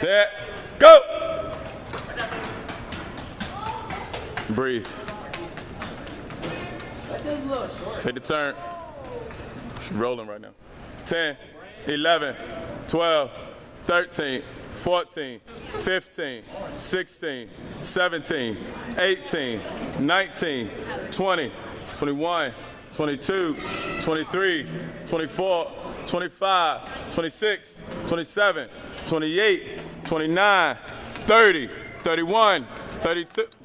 set, go. Breathe. Take the turn. She's rolling right now. 10, 11, 12, 13, 14, 15, 16, 17, 18, 19, 20, 21, 22, 23, 24, 25, 26, 27, 28, 29, 30, 31, 32.